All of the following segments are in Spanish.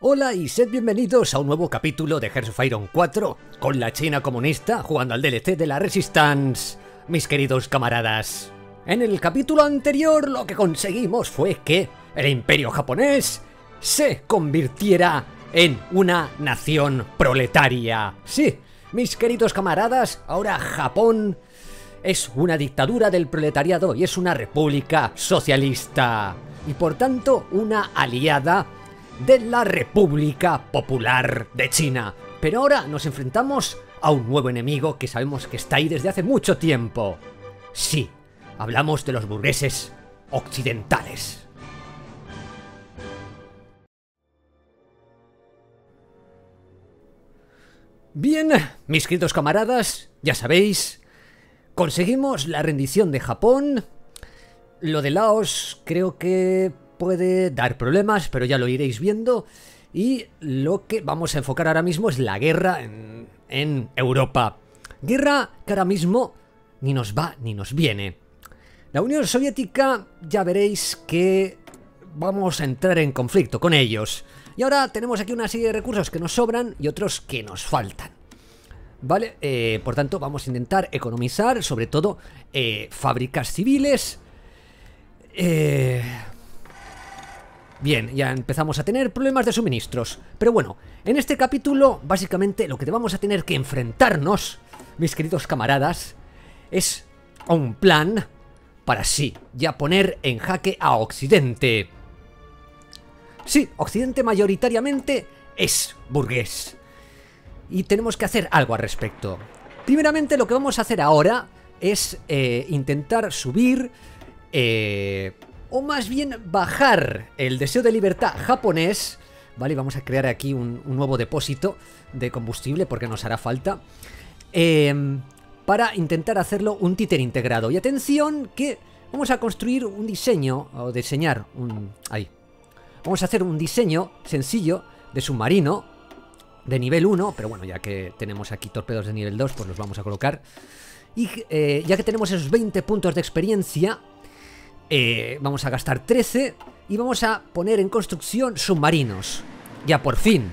Hola y sed bienvenidos a un nuevo capítulo de Hearts of Iron 4 con la China comunista jugando al DLC de la Resistance, mis queridos camaradas. En el capítulo anterior lo que conseguimos fue que el imperio japonés se convirtiera en una nación proletaria. Sí, mis queridos camaradas, ahora Japón es una dictadura del proletariado y es una república socialista. Y por tanto una aliada de la República Popular de China. Pero ahora nos enfrentamos a un nuevo enemigo que sabemos que está ahí desde hace mucho tiempo. Sí, hablamos de los burgueses occidentales. Bien, mis queridos camaradas, ya sabéis, conseguimos la rendición de Japón. Lo de Laos creo que puede dar problemas, pero ya lo iréis viendo. Y lo que vamos a enfocar ahora mismo es la guerra en, Europa. Guerra que ahora mismo ni nos va ni nos viene. La Unión Soviética ya veréis que vamos a entrar en conflicto con ellos. Y ahora tenemos aquí una serie de recursos que nos sobran y otros que nos faltan. ¿Vale? Eh, por tanto, vamos a intentar economizar, sobre todo, eh, fábricas civiles. Eh, Bien, ya empezamos a tener problemas de suministros. Pero bueno, en este capítulo, básicamente lo que vamos a tener que enfrentarnos, mis queridos camaradas, es a un plan para sí, ya poner en jaque a Occidente. Sí, Occidente mayoritariamente es burgués. Y tenemos que hacer algo al respecto. Primeramente lo que vamos a hacer ahora es eh, intentar subir eh, o más bien bajar el deseo de libertad japonés, ¿vale? Vamos a crear aquí un, nuevo depósito de combustible porque nos hará falta, em, para intentar hacerlo un títer integrado. Y atención que vamos a construir un diseño, o diseñar un... ahí. Vamos a hacer un diseño sencillo de submarino de nivel 1, pero bueno, ya que tenemos aquí torpedos de nivel 2, pues los vamos a colocar. Y eh, ya que tenemos esos 20 puntos de experiencia, eh, vamos a gastar 13 y vamos a poner en construcción submarinos. Ya por fin,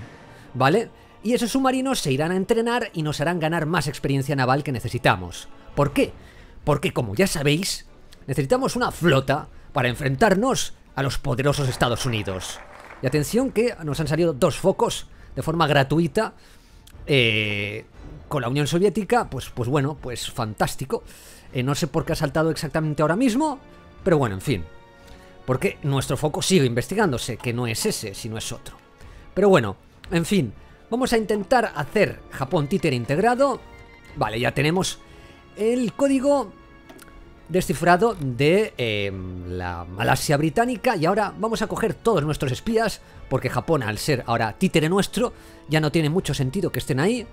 ¿vale? Y esos submarinos se irán a entrenar y nos harán ganar más experiencia naval que necesitamos. ¿Por qué? Porque como ya sabéis, necesitamos una flota para enfrentarnos a los poderosos Estados Unidos. Y atención que nos han salido dos focos de forma gratuita eh, con la Unión Soviética, pues, pues bueno, pues fantástico. Eh, no sé por qué ha saltado exactamente ahora mismo, pero bueno, en fin. Porque nuestro foco sigue investigándose, que no es ese, sino es otro. Pero bueno, en fin. Vamos a intentar hacer Japón títer integrado. Vale, ya tenemos el código descifrado de em, la Malasia británica y ahora vamos a coger todos nuestros espías porque Japón al ser ahora títere nuestro ya no tiene mucho sentido que estén ahí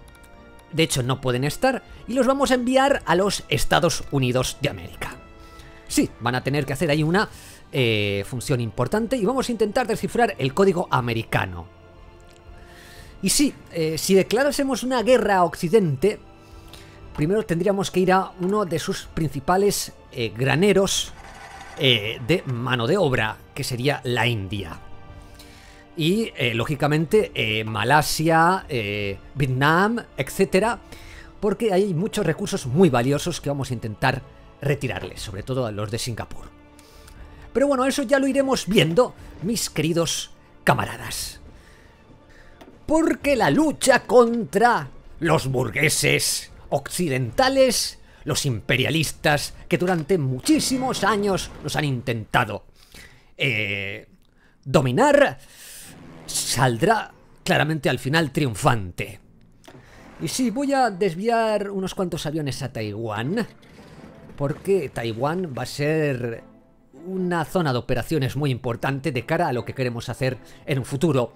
de hecho no pueden estar y los vamos a enviar a los Estados Unidos de América Sí, van a tener que hacer ahí una eh, función importante y vamos a intentar descifrar el código americano. Y sí, eh, si declarásemos una guerra a Occidente, primero tendríamos que ir a uno de sus principales eh, graneros de mano de obra, que sería la India. Y, lógicamente, Malasia, Vietnam, etc. Porque hay muchos recursos muy valiosos que vamos a intentar retirarles, sobre todo a los de Singapur. Pero bueno, eso ya lo iremos viendo, mis queridos camaradas. Porque la lucha contra los burgueses occidentales, los imperialistas que durante muchísimos años nos han intentado eh, dominar, saldrá claramente al final triunfante. Y sí, voy a desviar unos cuantos aviones a Taiwán porque Taiwán va a ser una zona de operaciones muy importante de cara a lo que queremos hacer en un futuro.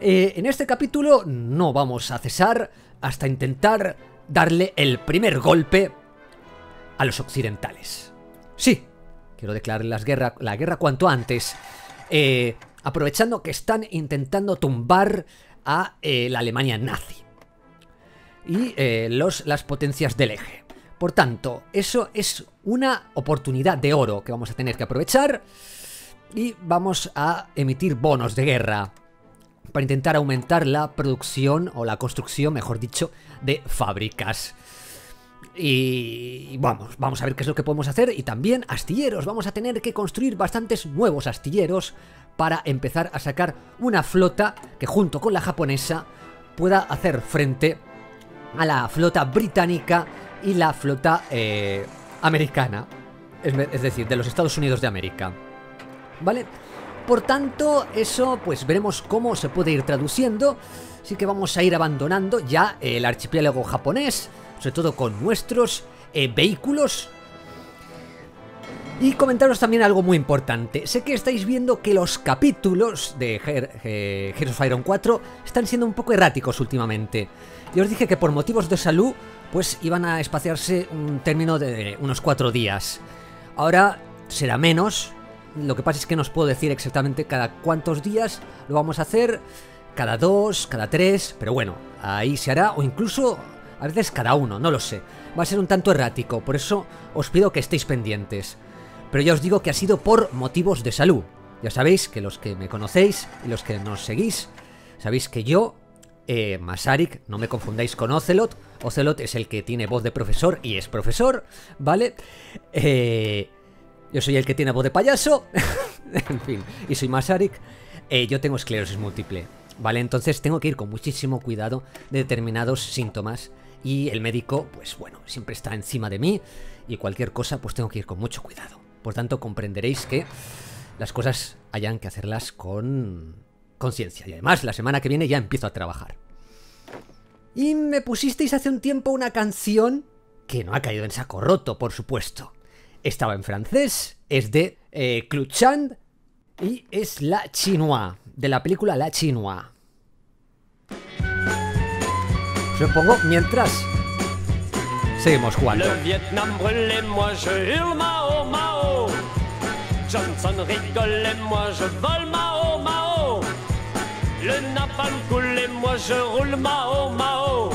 Eh, en este capítulo no vamos a cesar hasta intentar darle el primer golpe a los occidentales. Sí, quiero declarar la guerra cuanto antes, eh, aprovechando que están intentando tumbar a eh, la Alemania nazi y los, las potencias del eje. Por tanto, eso es una oportunidad de oro que vamos a tener que aprovechar y vamos a emitir bonos de guerra. para intentar aumentar la producción o la construcción, mejor dicho, de fábricas. Y vamos, vamos a ver qué es lo que podemos hacer. Y también astilleros. Vamos a tener que construir bastantes nuevos astilleros para empezar a sacar una flota que junto con la japonesa pueda hacer frente a la flota británica y la flota eh, americana. Es, decir, de los Estados Unidos de América. ¿Vale? Por tanto, eso pues veremos cómo se puede ir traduciendo. Así que vamos a ir abandonando ya el archipiélago japonés, sobre todo con nuestros eh, vehículos. Y comentaros también algo muy importante. Sé que estáis viendo que los capítulos de eh, Heroes of Iron 4 están siendo un poco erráticos últimamente. Yo os dije que por motivos de salud, pues iban a espaciarse un término de unos 4 días. Ahora será menos, lo que pasa es que no os puedo decir exactamente cada cuántos días lo vamos a hacer, cada dos, cada tres, pero bueno, ahí se hará, o incluso a veces cada uno, no lo sé. Va a ser un tanto errático, por eso os pido que estéis pendientes. Pero ya os digo que ha sido por motivos de salud. Ya sabéis que los que me conocéis y los que nos seguís, sabéis que yo, eh, Masarik, no me confundáis con Ocelot. Ocelot es el que tiene voz de profesor y es profesor, ¿vale? Eh yo soy el que tiene voz de payaso. en fin, y soy Masarik. Eh, yo tengo esclerosis múltiple. ¿Vale? Entonces tengo que ir con muchísimo cuidado de determinados síntomas. Y el médico, pues bueno, siempre está encima de mí. Y cualquier cosa, pues tengo que ir con mucho cuidado. Por tanto, comprenderéis que las cosas hayan que hacerlas con conciencia. Y además, la semana que viene ya empiezo a trabajar. Y me pusisteis hace un tiempo una canción que no ha caído en saco roto, por supuesto estaba en francés, es de eh, y es La Chinois, de la película La Chinois. Se mientras seguimos jugando. Le Vietnam brûlait, moi je hurle Mao Mao. Johnson moi je vole Mao. Le napalm coulait, moi je roule Mao Mao.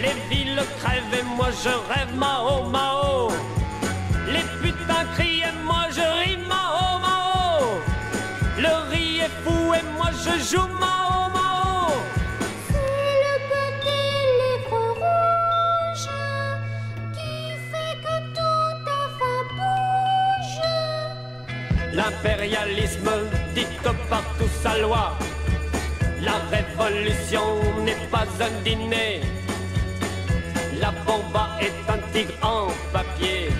Les villes crèvent et moi je rêve Mao Mao. Les putains crient et moi je ris Mao Mao. Le riz est fou et moi je joue Mao Mao. C'est le petit livre rouge qui fait que tout enfin bouge. L'impérialisme dicte partout sa loi. La révolution n'est pas un dîner. La bomba est un tigre en papier.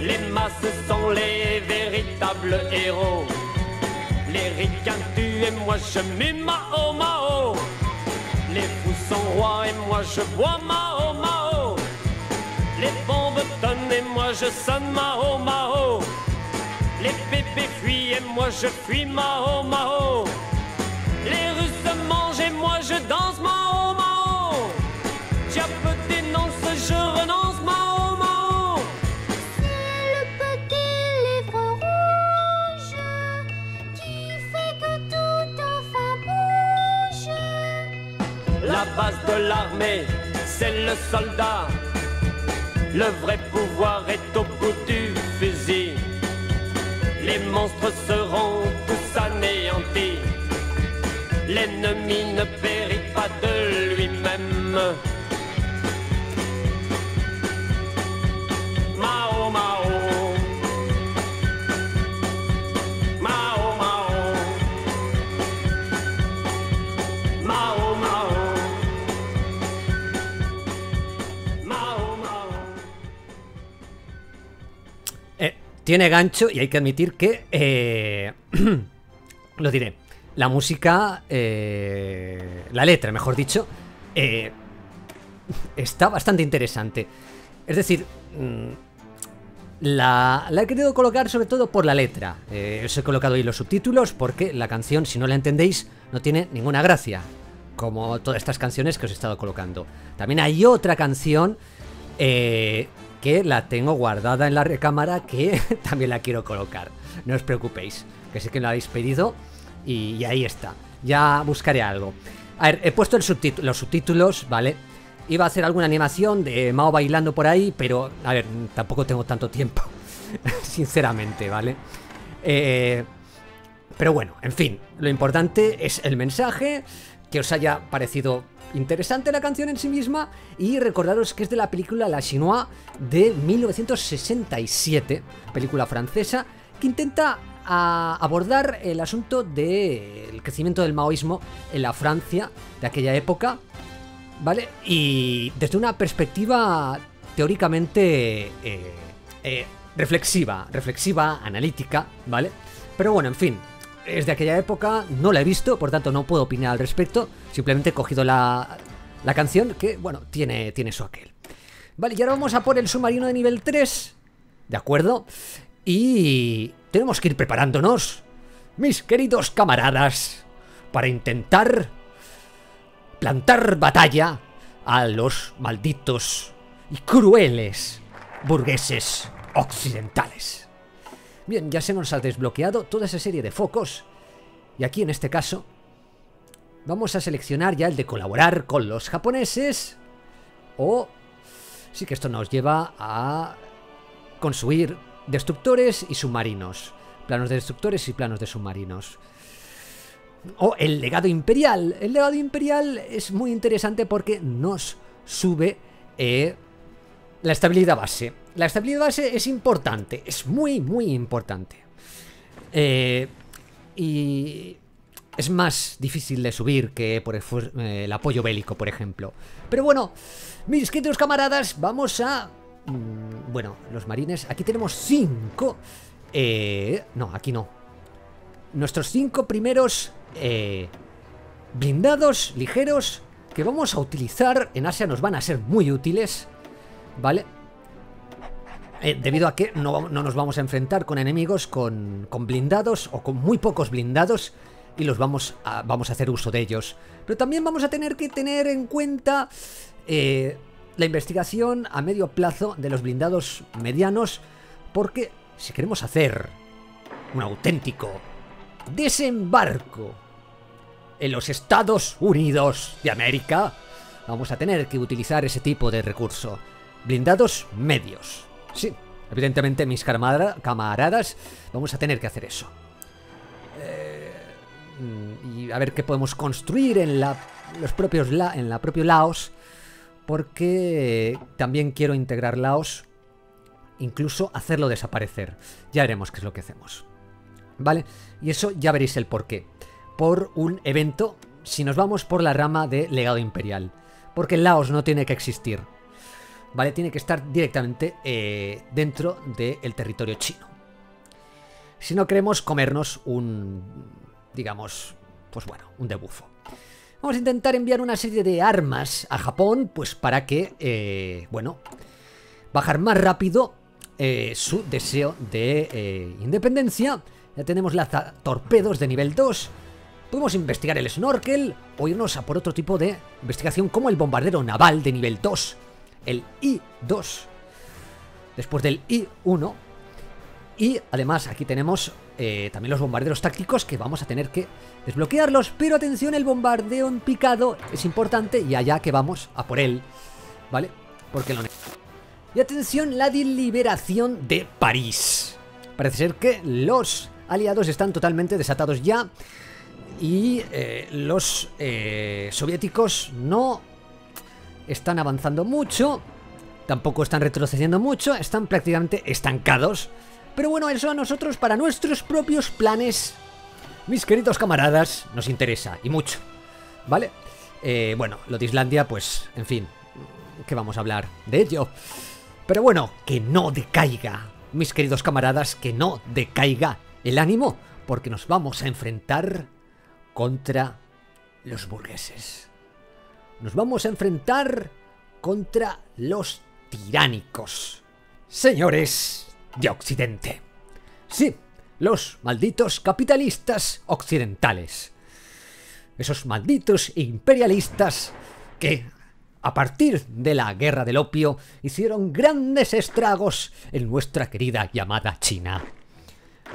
Les masses sont les véritables héros. Les ricains tuent et moi je mets Mao Mao. Les fous sont rois et moi je bois Mao Mao. Les bombes tonnent et moi je sonne Mao Mao. Les bébés fuient et moi je fuis Mao Mao. Et moi je danse Mao Mao. Diable dénonce, je renonce Mao Mao. C'est le petit livre rouge qui fait que tout enfin bouge. La base de l'armée, c'est le soldat. Le vrai pouvoir est au bout du fusil. Les monstres seront. L'ennemi ne périt pas de lui-même. Mao Mao. Mao Mao. Mao Mao. Mao Mao. Eh, tiene gancho y hay que admitir que... eh, lo diré. La música... eh, la letra, mejor dicho. eh, está bastante interesante. Es decir... mm, la, la he querido colocar sobre todo por la letra. Eh, os he colocado ahí los subtítulos porque la canción, si no la entendéis, no tiene ninguna gracia. Como todas estas canciones que os he estado colocando. También hay otra canción eh, que la tengo guardada en la recámara que también la quiero colocar. No os preocupéis, que sé que lo habéis pedido y, ahí está. Ya buscaré algo. A ver, he puesto el los subtítulos, ¿vale? Iba a hacer alguna animación de Mao bailando por ahí, pero a ver, tampoco tengo tanto tiempo, sinceramente, ¿vale? Eh, pero bueno, en fin, lo importante es el mensaje, que os haya parecido interesante la canción en sí misma y recordaros que es de la película La Chinois de 1967, película francesa, que intenta a abordar el asunto del crecimiento del maoísmo en la Francia de aquella época, ¿vale? Y desde una perspectiva teóricamente eh, eh, reflexiva, reflexiva, analítica, ¿vale? Pero bueno, en fin, es de aquella época, no la he visto, por tanto no puedo opinar al respecto, simplemente he cogido la, la canción que, bueno, tiene, tiene su aquel. Vale, y ahora vamos a por el submarino de nivel 3, ¿de acuerdo? Y tenemos que ir preparándonos, mis queridos camaradas, para intentar plantar batalla a los malditos y crueles burgueses occidentales. Bien, ya se nos ha desbloqueado toda esa serie de focos. Y aquí en este caso vamos a seleccionar ya el de colaborar con los japoneses. O sí que esto nos lleva a construir destructores y submarinos. Planos de destructores y planos de submarinos. O el legado imperial. El legado imperial es muy interesante porque nos sube eh, la estabilidad base. La estabilidad base es importante, es muy, muy importante. Eh, y es más difícil de subir que por eh, el, apoyo bélico, por ejemplo. Pero bueno, mis queridos camaradas, vamos a... Mmm, bueno, los marines, aquí tenemos cinco... Eh, no, aquí no. Nuestros cinco primeros eh, blindados ligeros que vamos a utilizar en Asia nos van a ser muy útiles, ¿vale? Eh, debido a que no, no, nos vamos a enfrentar con enemigos con, con, blindados o con muy pocos blindados y los vamos a, vamos a hacer uso de ellos. Pero también vamos a tener que tener en cuenta eh, la investigación a medio plazo de los blindados medianos porque si queremos hacer un auténtico desembarco en los Estados Unidos de América, vamos a tener que utilizar ese tipo de recurso. Blindados medios. Sí, evidentemente mis camaradas vamos a tener que hacer eso. Eh, y a ver qué podemos construir en la, los propios en la propio Laos, porque también quiero integrar Laos, incluso hacerlo desaparecer. Ya veremos qué es lo que hacemos. ¿Vale? Y eso ya veréis el porqué. Por un evento, si nos vamos por la rama de legado imperial. Porque Laos no tiene que existir. ¿vale? Tiene que estar directamente eh, dentro del territorio chino. Si no queremos comernos un, digamos, pues bueno, un debufo. Vamos a intentar enviar una serie de armas a Japón, pues para que, eh, bueno, bajar más rápido eh, su deseo de eh, independencia. Ya tenemos torpedos de nivel 2. Podemos investigar el snorkel o irnos a por otro tipo de investigación como el bombardero naval de nivel 2 el I2 después del I1 y además aquí tenemos eh, también los bombarderos tácticos que vamos a tener que desbloquearlos pero atención el bombardeo en picado es importante y allá que vamos a por él ¿vale? porque lo y atención la deliberación de París parece ser que los aliados están totalmente desatados ya y eh, los eh, soviéticos no están avanzando mucho, tampoco están retrocediendo mucho, están prácticamente estancados. Pero bueno, eso a nosotros, para nuestros propios planes, mis queridos camaradas, nos interesa, y mucho, ¿vale? Eh, bueno, lo de Islandia, pues, en fin, que vamos a hablar de ello. Pero bueno, que no decaiga, mis queridos camaradas, que no decaiga el ánimo, porque nos vamos a enfrentar contra los burgueses nos vamos a enfrentar contra los tiránicos. Señores de Occidente. Sí, los malditos capitalistas occidentales. Esos malditos imperialistas que, a partir de la guerra del opio, hicieron grandes estragos en nuestra querida llamada China.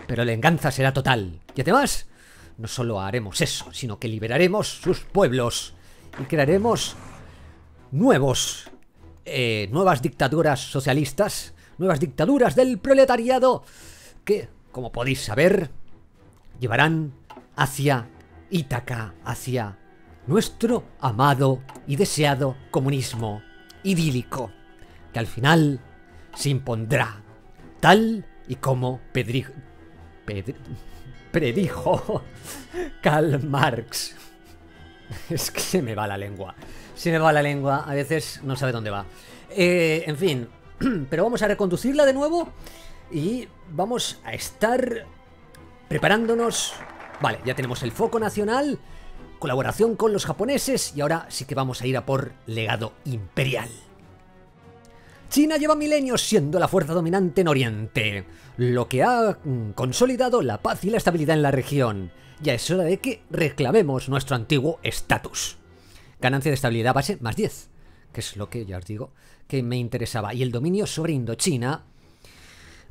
Pero la venganza será total. Y además, no solo haremos eso, sino que liberaremos sus pueblos y crearemos nuevos, eh, nuevas dictaduras socialistas, nuevas dictaduras del proletariado que, como podéis saber, llevarán hacia Ítaca, hacia nuestro amado y deseado comunismo idílico, que al final se impondrá, tal y como predijo Karl Marx. Es que se me va la lengua. Se me va la lengua, a veces no sabe dónde va. Eh, en fin, pero vamos a reconducirla de nuevo y vamos a estar preparándonos. Vale, ya tenemos el foco nacional, colaboración con los japoneses y ahora sí que vamos a ir a por legado imperial. China lleva milenios siendo la fuerza dominante en Oriente, lo que ha mm, consolidado la paz y la estabilidad en la región. Ya es hora de que reclamemos nuestro antiguo estatus. Ganancia de estabilidad base más 10, que es lo que ya os digo que me interesaba. Y el dominio sobre Indochina.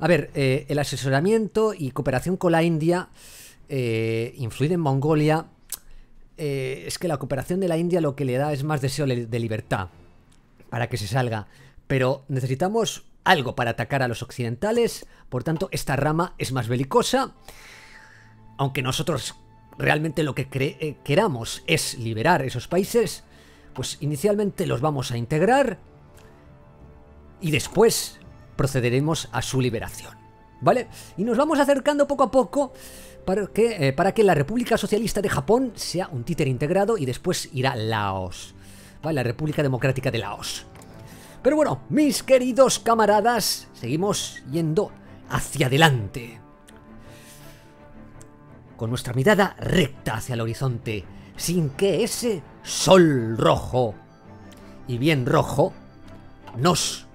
A ver, eh, el asesoramiento y cooperación con la India, eh, influir en Mongolia. eh, es que la cooperación de la India lo que le da es más deseo de libertad para que se salga. Pero necesitamos algo para atacar a los occidentales. Por tanto, esta rama es más belicosa. Aunque nosotros realmente lo que eh, queramos es liberar esos países, pues inicialmente los vamos a integrar y después procederemos a su liberación. ¿Vale? Y nos vamos acercando poco a poco para que, eh, para que la República Socialista de Japón sea un títer integrado y después irá Laos. ¿Vale? La República Democrática de Laos. Pero bueno, mis queridos camaradas, seguimos yendo hacia adelante. Con nuestra mirada recta hacia el horizonte, sin que ese sol rojo, y bien rojo, nos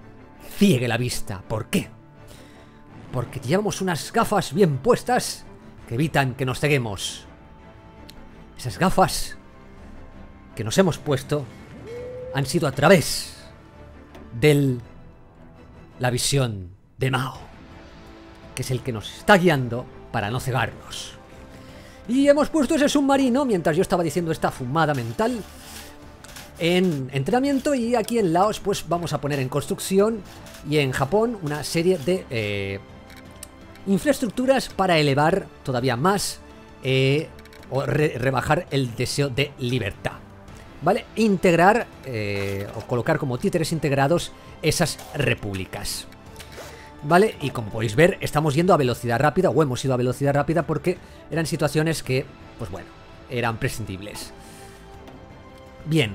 ciegue la vista. ¿Por qué? Porque llevamos unas gafas bien puestas que evitan que nos ceguemos. Esas gafas que nos hemos puesto han sido a través de la visión de Mao, que es el que nos está guiando para no cegarnos. Y hemos puesto ese submarino, mientras yo estaba diciendo esta fumada mental, en entrenamiento y aquí en Laos pues vamos a poner en construcción y en Japón una serie de eh, infraestructuras para elevar todavía más eh, o re- rebajar el deseo de libertad. ¿Vale? Integrar eh, o colocar como títeres integrados esas repúblicas. ¿Vale? Y como podéis ver, estamos yendo a velocidad rápida, o hemos ido a velocidad rápida porque eran situaciones que, pues bueno, eran prescindibles. Bien,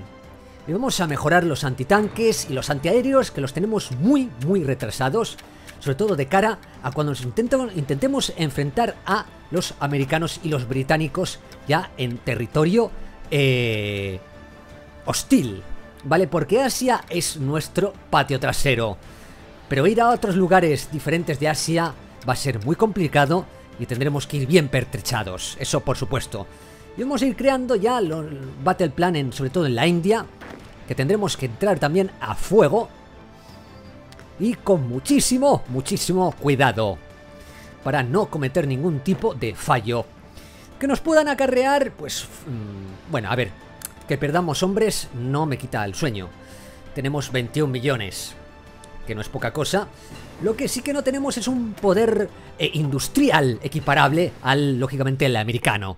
y vamos a mejorar los antitanques y los antiaéreos que los tenemos muy, muy retrasados. Sobre todo de cara a cuando nos intentemos, enfrentar a los americanos y los británicos ya en territorio eh, hostil. ¿Vale? Porque Asia es nuestro patio trasero. Pero ir a otros lugares diferentes de Asia va a ser muy complicado y tendremos que ir bien pertrechados. Eso por supuesto. Y vamos a ir creando ya los Battle Plan, sobre todo en la India, que tendremos que entrar también a fuego y con muchísimo, muchísimo cuidado para no cometer ningún tipo de fallo que nos puedan acarrear, pues, mm, bueno, a ver, que perdamos hombres no me quita el sueño. Tenemos 21 millones, que no es poca cosa. Lo que sí que no tenemos es un poder eh, industrial equiparable al, lógicamente, al americano.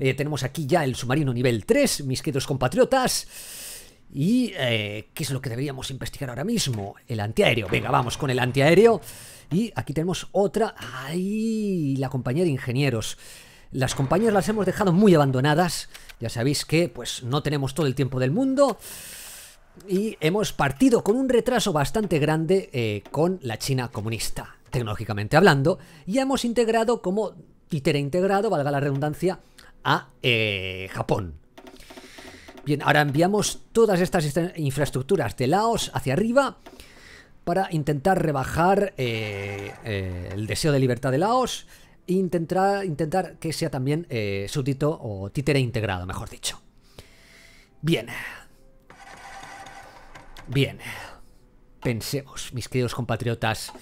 Eh, tenemos aquí ya el submarino nivel 3, mis queridos compatriotas. ¿Y eh, qué es lo que deberíamos investigar ahora mismo? El antiaéreo. Venga, vamos con el antiaéreo. Y aquí tenemos otra. ¡Ay! La compañía de ingenieros. Las compañías las hemos dejado muy abandonadas. Ya sabéis que pues no tenemos todo el tiempo del mundo. Y hemos partido con un retraso bastante grande eh, con la China comunista, tecnológicamente hablando. Y hemos integrado como títere integrado, valga la redundancia, a eh, Japón. Bien, ahora enviamos todas estas est- infraestructuras de Laos hacia arriba para intentar rebajar eh, eh, el deseo de libertad de Laos e intentar, intentar que sea también eh, súbdito o títere integrado, mejor dicho. Bien. Bien. Pensemos, mis queridos compatriotas,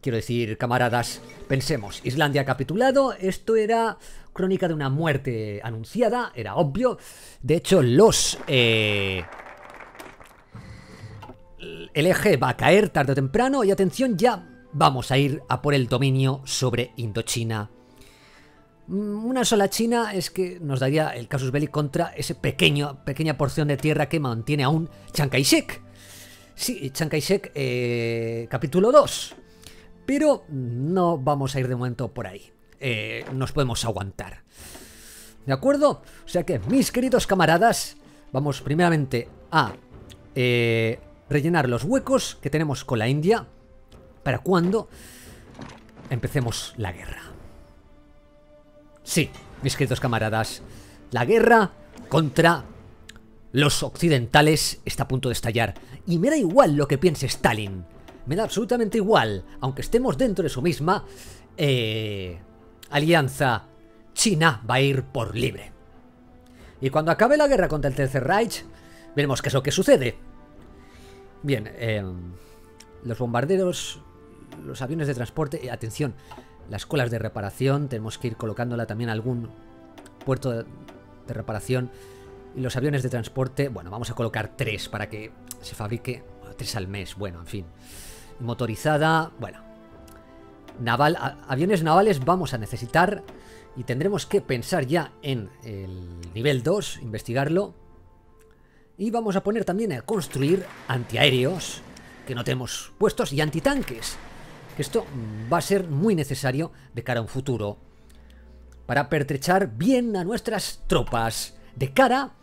quiero decir, camaradas, pensemos. Islandia ha capitulado, esto era crónica de una muerte anunciada, era obvio. De hecho, los... eh, el eje va a caer tarde o temprano y atención, ya vamos a ir a por el dominio sobre Indochina Mm, Una sola China es que nos daría el casus belli contra pequeño, pequeña porción de tierra que mantiene aún Chiang Kai-shek. Sí, Chiang Kai-shek, eh, capítulo 2. Pero no vamos a ir de momento por ahí. Eh, nos podemos aguantar. ¿De acuerdo? O sea que, mis queridos camaradas, vamos primeramente a eh, rellenar los huecos que tenemos con la India para cuando empecemos la guerra. Sí, mis queridos camaradas, la guerra contra los occidentales está a punto de estallar. Y me da igual lo que piense Stalin. Me da absolutamente igual, aunque estemos dentro de su misma eh, alianza. China va a ir por libre. Y cuando acabe la guerra contra el Tercer Reich, veremos qué es lo que sucede. Bien, eh, los bombarderos, los aviones de transporte, eh, atención, las colas de reparación, tenemos que ir colocándola también a algún puerto de, reparación. Y los aviones de transporte, bueno, vamos a colocar tres para que se fabrique tres al mes, bueno, en fin. Motorizada, bueno. Naval, aviones navales vamos a necesitar y tendremos que pensar ya en el nivel 2, investigarlo. Y vamos a poner también a construir antiaéreos que no tenemos puestos y antitanques. Que esto va a ser muy necesario de cara a un futuro para pertrechar bien a nuestras tropas de cara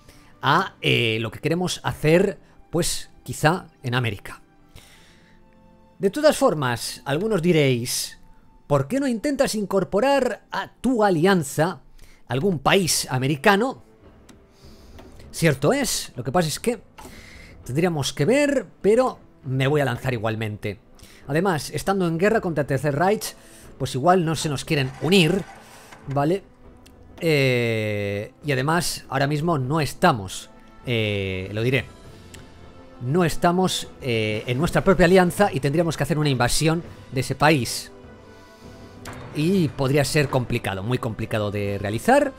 a eh, lo que queremos hacer, pues quizá en América. De todas formas, algunos diréis, ¿por qué no intentas incorporar a tu alianza algún país americano? Cierto es, lo que pasa es que tendríamos que ver, pero me voy a lanzar igualmente. Además, estando en guerra contra el Tercer Reich, pues igual no se nos quieren unir, ¿vale? Eh, y además, ahora mismo no estamos, eh, lo diré, no estamos eh, en nuestra propia alianza y tendríamos que hacer una invasión de ese país. Y podría ser complicado, muy complicado de realizar.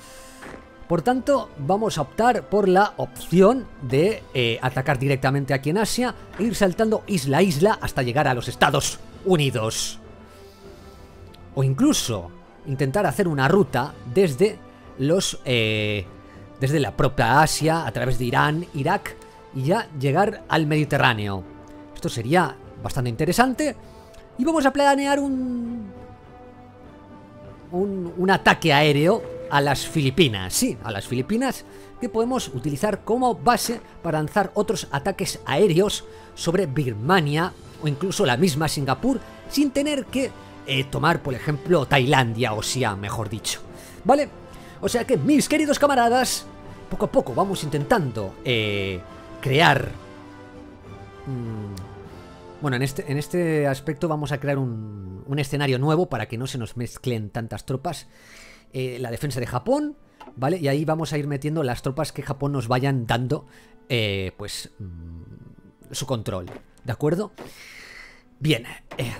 Por tanto, vamos a optar por la opción de eh, atacar directamente aquí en Asia e ir saltando isla a isla hasta llegar a los Estados Unidos. O incluso intentar hacer una ruta desde los. eh, desde la propia Asia, a través de Irán, Irak, y ya llegar al Mediterráneo. Esto sería bastante interesante. Y vamos a planear un. Un, ataque aéreo a las Filipinas. Sí, a las Filipinas que podemos utilizar como base para lanzar otros ataques aéreos sobre Birmania o incluso la misma Singapur sin tener que eh, tomar, por ejemplo, Tailandia o Siam, mejor dicho. ¿Vale? O sea que, mis queridos camaradas, poco a poco vamos intentando eh, crear... mm, bueno, en este, en este aspecto vamos a crear un, un escenario nuevo para que no se nos mezclen tantas tropas. Eh, la defensa de Japón, ¿vale? Y ahí vamos a ir metiendo las tropas que Japón nos vayan dando, eh, pues, mm, su control, ¿de acuerdo? Bien, eh,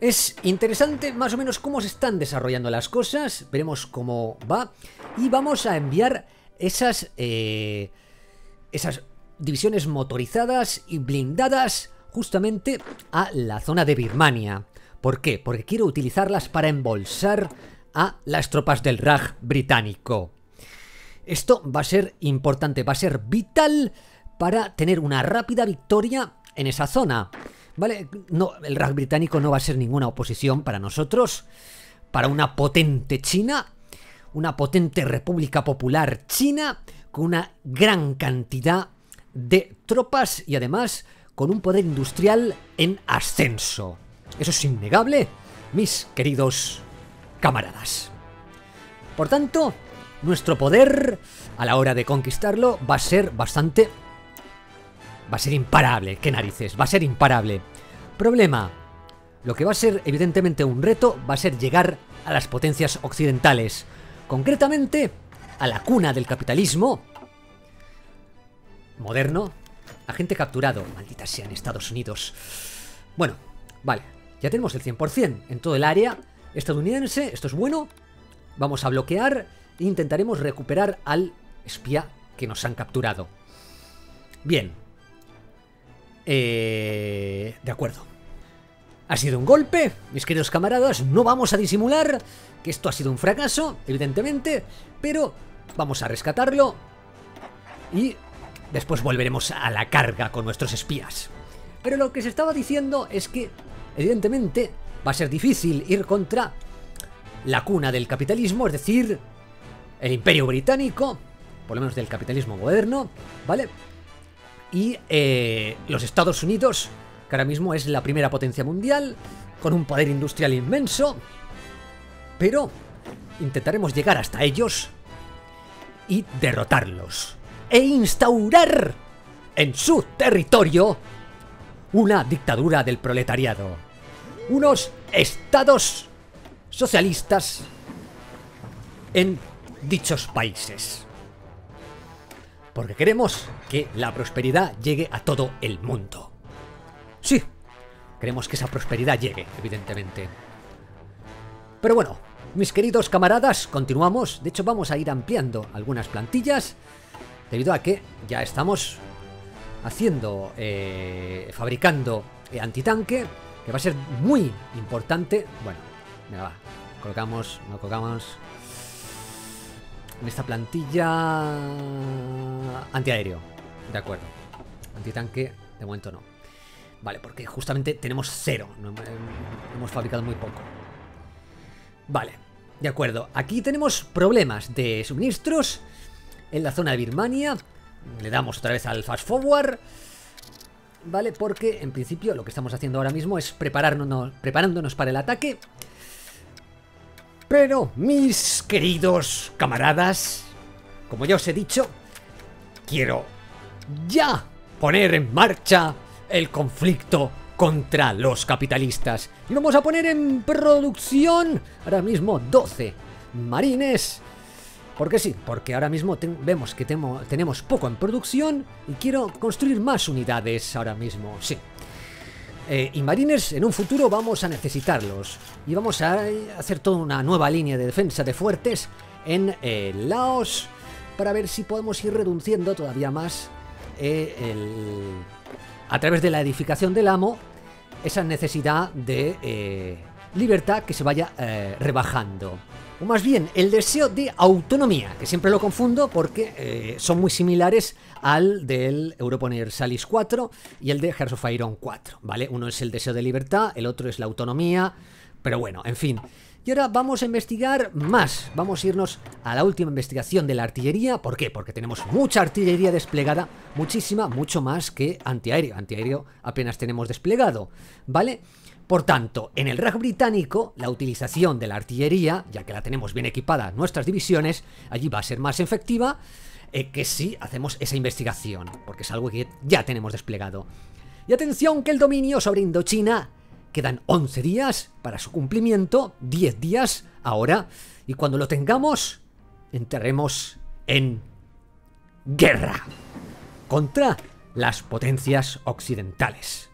es interesante más o menos cómo se están desarrollando las cosas, veremos cómo va y vamos a enviar esas esas divisiones motorizadas y blindadas justamente a la zona de Birmania. ¿Por qué? Porque quiero utilizarlas para embolsar a las tropas del Raj británico. Esto va a ser importante, va a ser vital para tener una rápida victoria en esa zona. ¿Vale? No, el Raj británico no va a ser ninguna oposición para nosotros, para una potente China, una potente República Popular China, con una gran cantidad de tropas y además con un poder industrial en ascenso. Eso es innegable, mis queridos camaradas. Por tanto, nuestro poder a la hora de conquistarlo va a ser bastante... Va a ser imparable, qué narices, va a ser imparable. Problema, lo que va a ser evidentemente un reto va a ser llegar a las potencias occidentales, concretamente a la cuna del capitalismo moderno, agente capturado, maldita sea en Estados Unidos. Bueno, vale, ya tenemos el 100% en todo el área estadounidense, esto es bueno. Vamos a bloquear e intentaremos recuperar al espía que nos han capturado. Bien. Eh, de acuerdo. Ha sido un golpe, mis queridos camaradas, no vamos a disimular que esto ha sido un fracaso, evidentemente, pero vamos a rescatarlo y después volveremos a la carga con nuestros espías. Pero lo que se estaba diciendo es que, evidentemente, va a ser difícil ir contra la cuna del capitalismo, es decir, el imperio británico, por lo menos del capitalismo moderno, ¿vale? Y eh, los Estados Unidos, que ahora mismo es la primera potencia mundial, con un poder industrial inmenso, pero intentaremos llegar hasta ellos y derrotarlos e instaurar en su territorio una dictadura del proletariado, unos estados socialistas en dichos países. Porque queremos que la prosperidad llegue a todo el mundo. Sí, queremos que esa prosperidad llegue, evidentemente. Pero bueno, mis queridos camaradas, continuamos. De hecho, vamos a ir ampliando algunas plantillas. Debido a que ya estamos haciendo, eh, fabricando eh, antitanque. Que va a ser muy importante. Bueno, venga, va. Colocamos, no colocamos. En esta plantilla... Antiaéreo. De acuerdo. Antitanque, de momento no. Vale, porque justamente tenemos cero. Eh, hemos fabricado muy poco. Vale, de acuerdo. Aquí tenemos problemas de suministros en la zona de Birmania. Le damos otra vez al fast forward. Vale, porque en principio lo que estamos haciendo ahora mismo es prepararnos, preparándonos para el ataque. Pero, mis queridos camaradas, como ya os he dicho, quiero ya poner en marcha el conflicto contra los capitalistas. Y vamos a poner en producción ahora mismo 12 marines. Porque sí, porque ahora mismo vemos que tenemos poco en producción y quiero construir más unidades ahora mismo, sí. Eh, y marines en un futuro vamos a necesitarlos. Y vamos a eh, hacer toda una nueva línea de defensa de fuertes en eh, Laos para ver si podemos ir reduciendo todavía más eh, a través de la edificación del amo esa necesidad de eh, libertad que se vaya eh, rebajando. O más bien, el deseo de autonomía, que siempre lo confundo porque eh, son muy similares al del Europa Universalis 4 y el de Hearts of Iron 4, ¿vale? Uno es el deseo de libertad, el otro es la autonomía, pero bueno, en fin. Y ahora vamos a investigar más. Vamos a irnos a la última investigación de la artillería. ¿Por qué? Porque tenemos mucha artillería desplegada, muchísima, mucho más que antiaéreo. Antiaéreo apenas tenemos desplegado, ¿vale? Por tanto, en el RAG británico, la utilización de la artillería, ya que la tenemos bien equipada nuestras divisiones, allí va a ser más efectiva eh, que si hacemos esa investigación, porque es algo que ya tenemos desplegado. Y atención que el dominio sobre Indochina quedan 11 días para su cumplimiento, 10 días ahora, y cuando lo tengamos, entraremos en guerra contra las potencias occidentales.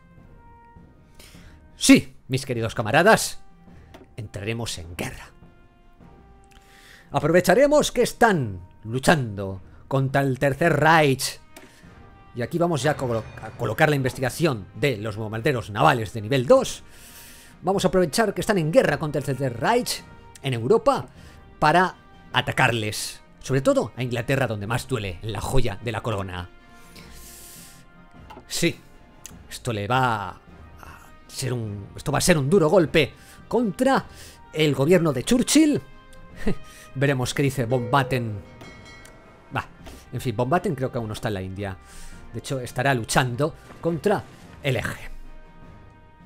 Sí, mis queridos camaradas, entraremos en guerra. Aprovecharemos que están luchando contra el Tercer Reich. Y aquí vamos ya a, colo- a colocar la investigación de los bombarderos navales de nivel 2. Vamos a aprovechar que están en guerra contra el Tercer Reich en Europa para atacarles. Sobre todo a Inglaterra, donde más duele, la joya de la corona. Sí, esto le va un. Esto va a ser un duro golpe contra el gobierno de Churchill. Veremos qué dice Bombaten. Va, en fin, Bombaten creo que aún no está en la India. De hecho, estará luchando contra el eje.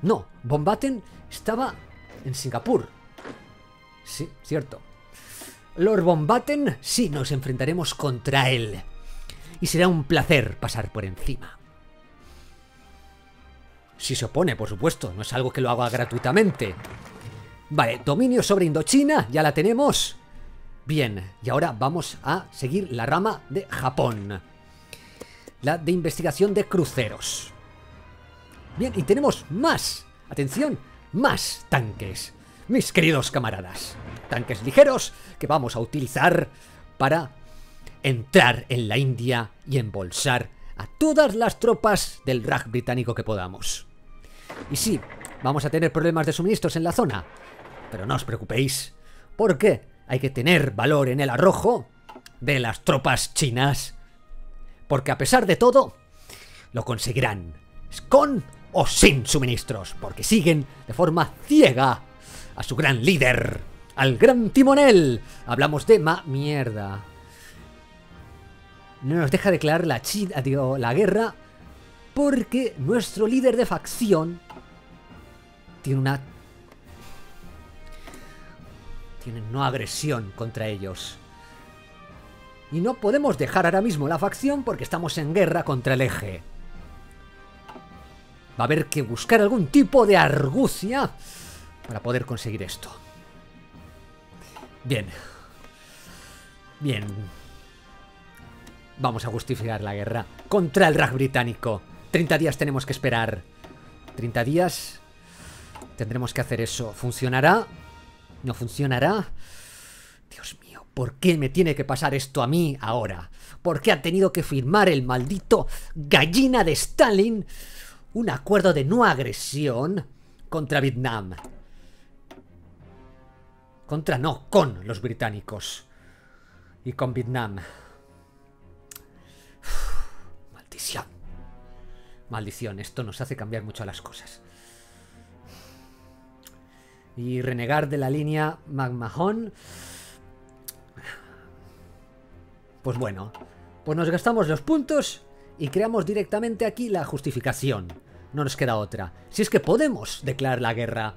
No, Bombaten estaba en Singapur. Sí, cierto. Lord Bombaten, sí, nos enfrentaremos contra él. Y será un placer pasar por encima. Si se opone, por supuesto, no es algo que lo haga gratuitamente. Vale, dominio sobre Indochina, ya la tenemos. Bien, y ahora vamos a seguir la rama de Japón. La de investigación de cruceros. Bien, y tenemos más, atención, más tanques. Mis queridos camaradas, tanques ligeros que vamos a utilizar para entrar en la India y embolsar a todas las tropas del Raj británico que podamos. Y sí, vamos a tener problemas de suministros en la zona. Pero no os preocupéis, porque hay que tener valor en el arrojo de las tropas chinas. Porque a pesar de todo, lo conseguirán. Con o sin suministros, porque siguen de forma ciega a su gran líder, al gran timonel. Hablamos de ma mierda. No nos deja declarar la, la guerra porque nuestro líder de facción tiene una tiene no agresión contra ellos. Y no podemos dejar ahora mismo la facción porque estamos en guerra contra el eje. Va a haber que buscar algún tipo de argucia para poder conseguir esto. Bien. Bien. Vamos a justificar la guerra contra el Raj británico. 30 días tenemos que esperar. 30 días. Tendremos que hacer eso. ¿Funcionará? ¿No funcionará? Dios mío, ¿por qué me tiene que pasar esto a mí ahora? ¿Por qué ha tenido que firmar el maldito gallina de Stalin un acuerdo de no agresión contra Vietnam? Contra no, con los británicos. Y con Vietnam. Maldición. Maldición, esto nos hace cambiar mucho las cosas. Y renegar de la línea McMahon. Pues bueno, pues nos gastamos los puntos y creamos directamente aquí la justificación. No nos queda otra. Si es que podemos declarar la guerra.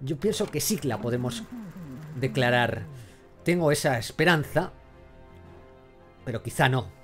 Yo pienso que sí que la podemos declarar. Tengo esa esperanza. Pero quizá no.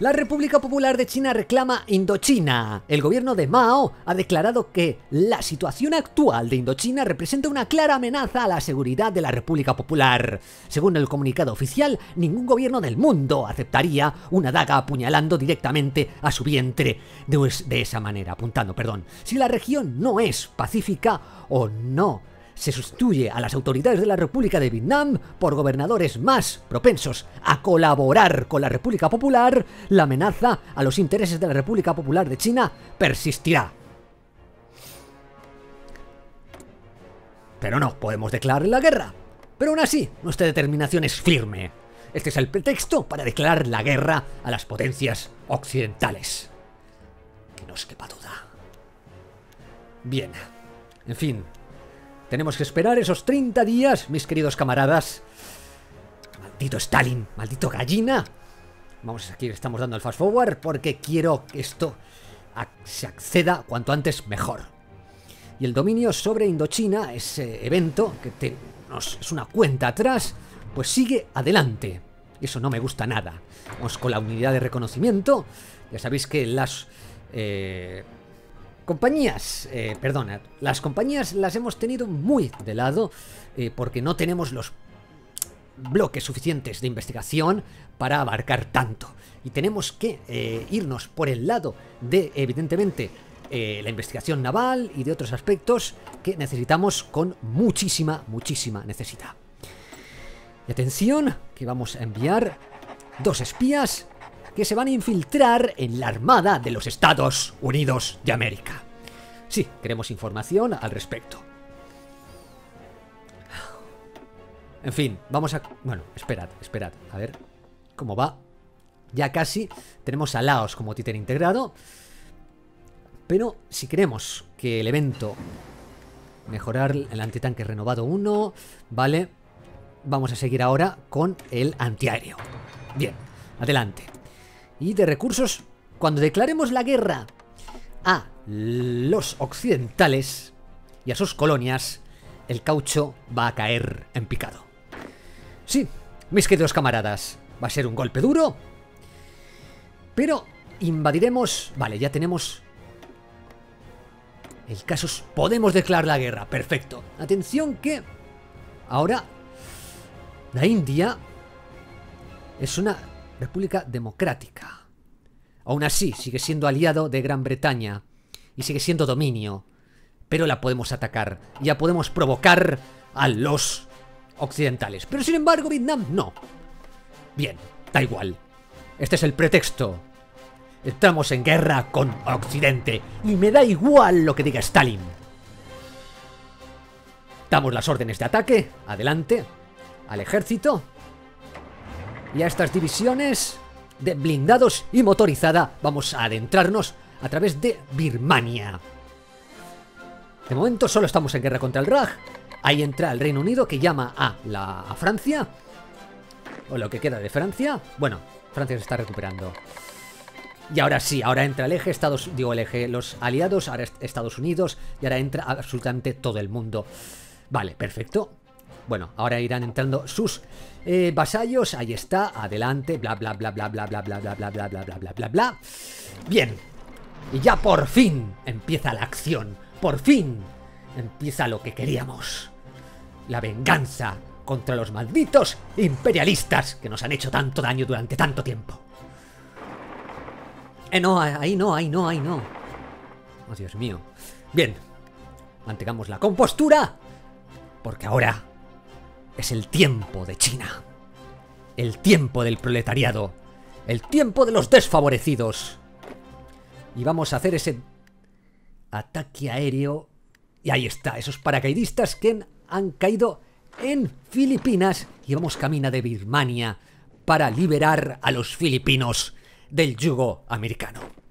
La República Popular de China reclama Indochina. El gobierno de Mao ha declarado que la situación actual de Indochina representa una clara amenaza a la seguridad de la República Popular. Según el comunicado oficial, ningún gobierno del mundo aceptaría una daga apuñalando directamente a su vientre de, es- de esa manera, apuntando, perdón. Si la región no es pacífica o no se sustituye a las autoridades de la República de Vietnam por gobernadores más propensos a colaborar con la República Popular, la amenaza a los intereses de la República Popular de China persistirá. Pero no podemos declarar la guerra. Pero aún así, nuestra determinación es firme. Este es el pretexto para declarar la guerra a las potencias occidentales. Que no os quepa duda. Bien. En fin, tenemos que esperar esos 30 días, mis queridos camaradas. Maldito Stalin, maldito gallina. Vamos, aquí estamos dando el fast forward porque quiero que esto se acceda cuanto antes mejor. Y el dominio sobre Indochina, ese evento que te- es una cuenta atrás, pues sigue adelante. Eso no me gusta nada. Vamos con la unidad de reconocimiento. Ya sabéis que las eh, compañías, eh, perdona, las compañías las hemos tenido muy de lado eh, porque no tenemos los bloques suficientes de investigación para abarcar tanto. Y tenemos que eh, irnos por el lado de, evidentemente, la investigación naval y de otros aspectos que necesitamos con muchísima, muchísima necesidad. Y atención, que vamos a enviar dos espías que se van a infiltrar en la Armada de los Estados Unidos de América. Sí, queremos información al respecto. En fin, vamos a... Bueno, esperad, esperad. A ver cómo va. Ya casi tenemos a Laos como títer integrado. Pero si queremos que el evento... Mejorar el antitanque renovado 1, ¿vale? Vamos a seguir ahora con el antiaéreo. Bien, adelante. Y de recursos, cuando declaremos la guerra a los occidentales y a sus colonias, el caucho va a caer en picado. Sí, mis queridos camaradas, va a ser un golpe duro, pero invadiremos... Vale, ya tenemos... El caso es... Podemos declarar la guerra, perfecto. Atención que... Ahora... La India es una república democrática. Aún así, sigue siendo aliado de Gran Bretaña y sigue siendo dominio. Pero la podemos atacar. Ya podemos provocar a los occidentales. Pero sin embargo, Vietnam no. Bien, da igual. Este es el pretexto. Entramos en guerra con Occidente. Y me da igual lo que diga Stalin. Damos las órdenes de ataque. Adelante. Al ejército. Y a estas divisiones de blindados y motorizada vamos a adentrarnos a través de Birmania. De momento solo estamos en guerra contra el Raj. Ahí entra el Reino Unido que llama a, la, Francia. O lo que queda de Francia. Bueno, Francia se está recuperando. Y ahora sí, ahora entra el eje, Estados, digo el eje, los aliados, ahora Estados Unidos, y ahora entra absolutamente todo el mundo. Vale, perfecto. Bueno, ahora irán entrando sus eh, vasallos, ahí está, adelante, bla bla bla bla bla bla bla bla bla bla bla bla bla bla bla. Bien. Y ya por fin empieza la acción. Por fin empieza lo que queríamos. La venganza contra los malditos imperialistas que nos han hecho tanto daño durante tanto tiempo. Eh, no, ahí no, ahí no, ahí no. Oh, Dios mío. Bien. Mantengamos la compostura. Porque ahora es el tiempo de China. El tiempo del proletariado. El tiempo de los desfavorecidos. Y vamos a hacer ese ataque aéreo. Y ahí está, esos paracaidistas que han caído en Filipinas. Y vamos camino de Birmania para liberar a los filipinos del yugo americano.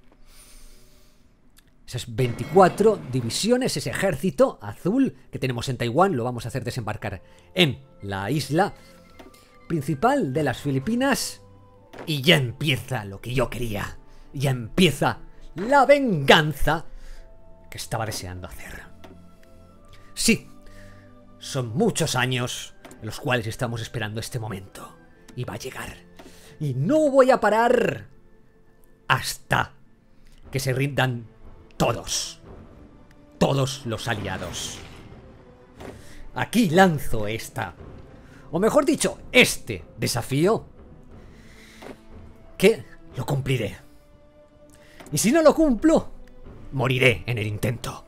Esas 24 divisiones, ese ejército azul que tenemos en Taiwán, lo vamos a hacer desembarcar en la isla principal de las Filipinas. Y ya empieza lo que yo quería. Ya empieza la venganza que estaba deseando hacer. Sí, son muchos años en los cuales estamos esperando este momento. Y va a llegar. Y no voy a parar hasta que se rindan todos. Todos los aliados. Aquí lanzo esta. O mejor dicho, este desafío. Que lo cumpliré. Y si no lo cumplo, moriré en el intento.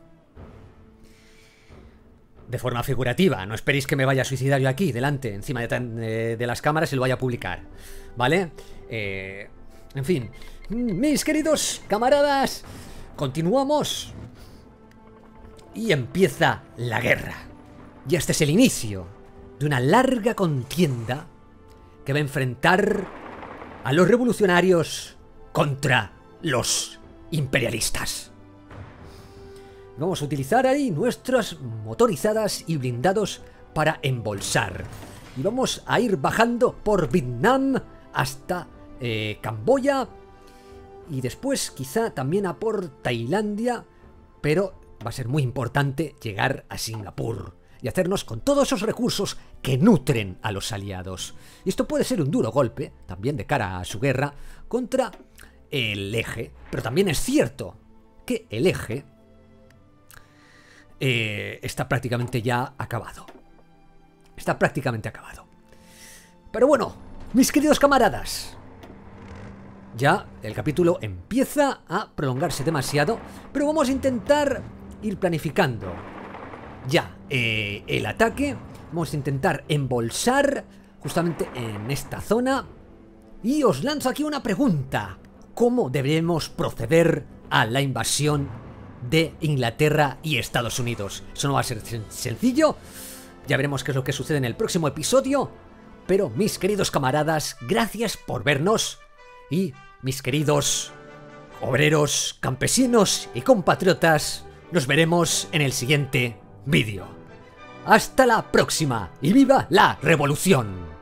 De forma figurativa, no esperéis que me vaya a suicidar aquí, delante, encima de, de las cámaras y lo vaya a publicar. ¿Vale? Eh, en fin, mis queridos camaradas, continuamos. Y empieza la guerra. Y este es el inicio de una larga contienda que va a enfrentar a los revolucionarios contra los imperialistas. Vamos a utilizar ahí nuestras motorizadas y blindados para embolsar. Y vamos a ir bajando por Vietnam hasta eh, Camboya y después quizá también a por Tailandia, pero va a ser muy importante llegar a Singapur y hacernos con todos esos recursos que nutren a los aliados. Y esto puede ser un duro golpe, también de cara a su guerra, contra el eje, pero también es cierto que el eje eh, está prácticamente ya acabado. Está prácticamente acabado. Pero bueno, mis queridos camaradas, ya el capítulo empieza a prolongarse demasiado, pero vamos a intentar ir planificando ya eh, el ataque. Vamos a intentar embolsar justamente en esta zona. Y os lanzo aquí una pregunta. ¿Cómo debemos proceder a la invasión de Inglaterra y Estados Unidos? Eso no va a ser sencillo. Ya veremos qué es lo que sucede en el próximo episodio. Pero mis queridos camaradas, gracias por vernos y mis queridos obreros, campesinos y compatriotas, nos veremos en el siguiente vídeo. Hasta la próxima y viva la revolución.